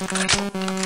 Música